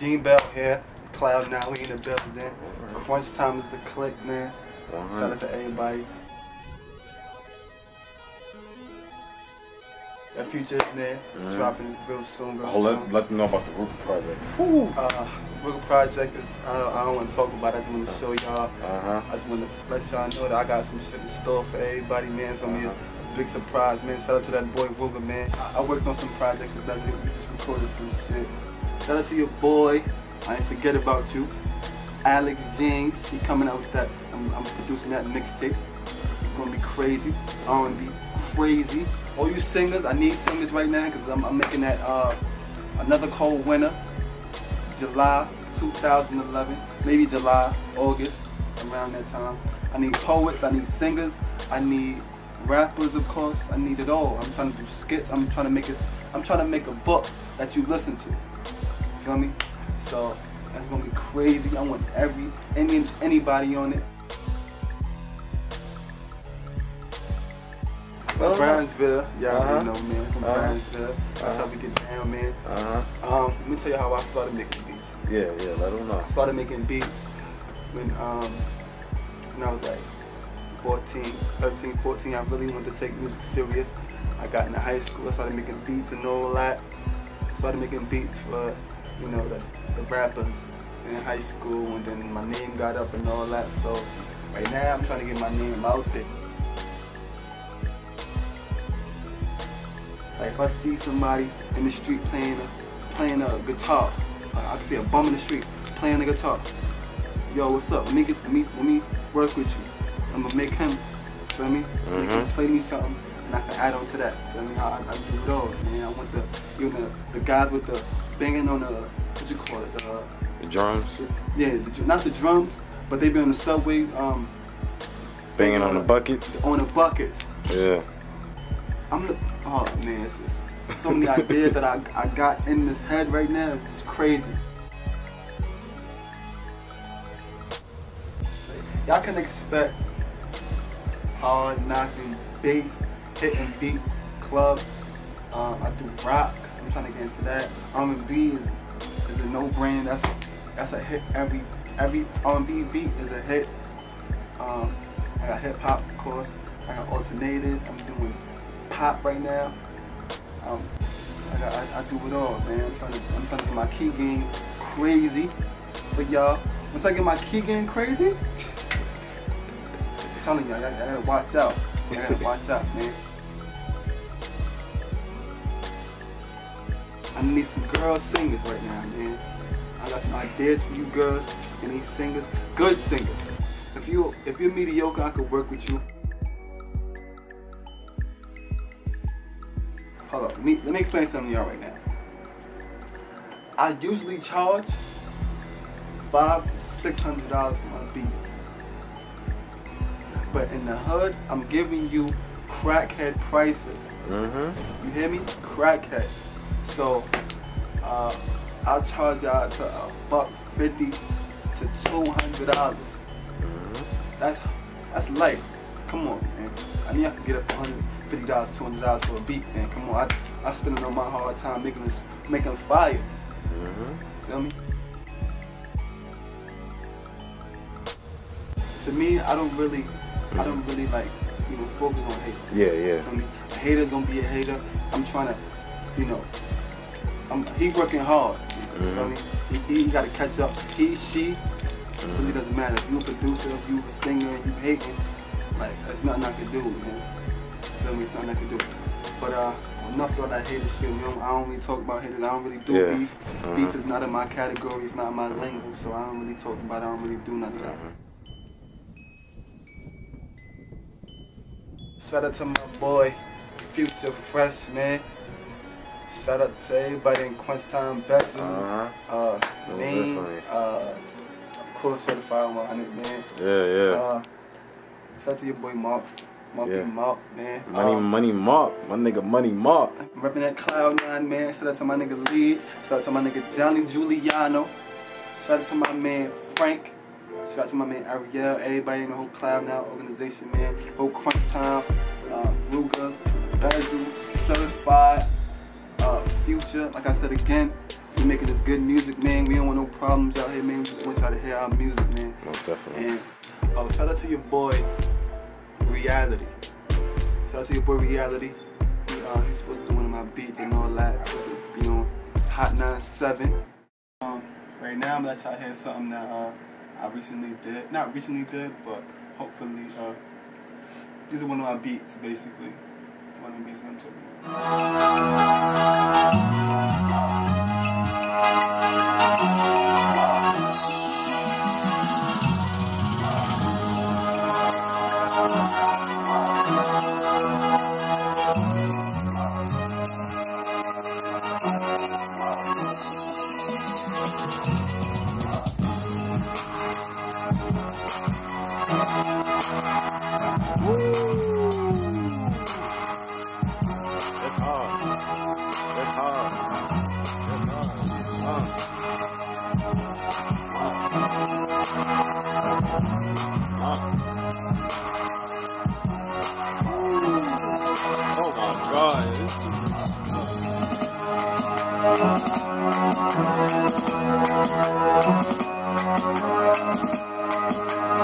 Gene Bell here. Cloud now, we in the building. Crunch time is the click, man. Shout out to everybody. That future is there. It's dropping real soon, real Oh, soon. let, let them know about the group project. Uh, Brooklyn Project is, I don't, I don't want to talk about it. I just want to show y'all. Uh-huh. I just want to let y'all know that I got some shit in store for everybody, man. It's going to be a big surprise, man. Shout out to that boy Rooga, man. I, I worked on some projects with that nigga. We just recorded some shit. Shout out to your boy. I ain't forget about you. Alex James. He coming out with that. I'm, I'm producing that mixtape. It's to be crazy. I R&B crazy. All you singers, I need singers right now because I'm, I'm making that uh, another cold winter. July 2011, maybe July, August, around that time. I need poets, I need singers, I need rappers, of course. I need it all. I'm trying to do skits. I'm trying to make it. I'm trying to make a book that you listen to. Feel me? So that's gonna be crazy. I want every any anybody on it. From Brownsville, y'all Uh-huh. already know, man. From Uh-huh. Brownsville. That's how we get down, man. Uh-huh. Um, let me tell you how I started making beats. Yeah, yeah, let them know. I started making beats when um when I was like 14, 13, 14. I really wanted to take music serious. I got into high school. I started making beats and all that. Started making beats for you know the, the rappers in high school, and then my name got up and all that. So right now I'm trying to get my name out there. Like if I see somebody in the street playing a, playing a guitar, uh, I can see a bum in the street playing a guitar. Yo, what's up? Let me get let me let me work with you. I'm gonna make him, feel me? Make him play me something, and I can add on to that. Feel me? I, I, I do it all, man. I want the you know the guys with the banging on the what you call it? The, The drums, yeah, the, not the drums, but they be on the subway, um, banging on the buckets. on the buckets. Yeah. I'm the, oh man, it's just so many ideas that I, I got in this head right now. It's just crazy. Y'all can expect hard knocking bass, hitting beats, club. Um, I do rock. I'm trying to get into that. R&B is is a no-brainer. That's that's a hit. Every every R&B beat is a hit. Um, I got hip hop, of course. I got alternative. I'm doing pop right now. Um, I, got, I, I do it all, man. I'm trying to I'm trying to get my key game crazy for y'all. Once I get my key game crazy, I'm telling y'all, y'all, y'all gotta watch out. Y'all gotta watch out, man. I need some girl singers right now, man. I got some ideas for you girls and these singers, good singers. If you if you're mediocre, I could work with you. Hold up, let me let me explain something to y'all right now. I usually charge five to six hundred dollars for my beats. But in the hood, I'm giving you crackhead prices. Mm-hmm. You hear me? Crackhead. So uh, I'll charge y'all to a buck fifty to two hundred dollars. That's that's light. Come on, man. I mean I can get up hundred fifty dollars, two hundred dollars for a beat, man. Come on, I I spend it on my hard time making this making fire. Mm-hmm. Feel me? To me, I don't really, I don't really like, you know, focus on hate. Yeah, yeah. Feel me? A hater's gonna be a hater. I'm trying to, you know, I'm he working hard. You feel me? He, he gotta catch up. He, she, really doesn't matter. If you a producer, if you a singer, if you hating, like there's nothing I can do, man. Feel me? It's nothing I can do. But uh, enough about that hater shit. You know, I don't really talk about haters. I don't really do Yeah. beef. Uh-huh. Beef is not in my category. It's not in my lingo. So I don't really talk about. it. I don't really do none of that. Shout out to my boy, Future Fresh, man. Shout out to everybody in Time, Bezzel, Uh-huh. uh, Most Maine, uh, of course, Certified 100, man. Yeah, yeah. Uh, shout out to your boy Mark, Mark Yeah. Mark, man. money, Um, money, Mark. My nigga, money, Mark. I'm repping that Cloud Nine, man. Shout out to my nigga Lead. Shout out to my nigga Johnny Giuliano. Shout out to my man Frank. Shout out to my man Ariel. Everybody in the whole Cloud Nine organization, man. Whole Crunch Time, uh, Rooga, Bezzel, Certified, Future. Like I said again, We making this good music, man. We don't want no problems out here, man. We just want y'all to hear our music, man. Most definitely. And oh, shout out to your boy, Reality. Shout out to your boy, Reality. He, uh, he's supposed to do one of my beats and all that. Supposed to be on Hot 97. Um, right now, I'm gonna let y'all hear something that uh, I recently did. Not recently did, but hopefully, uh, these are one of my beats, basically. Money Basement too.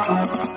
Bye.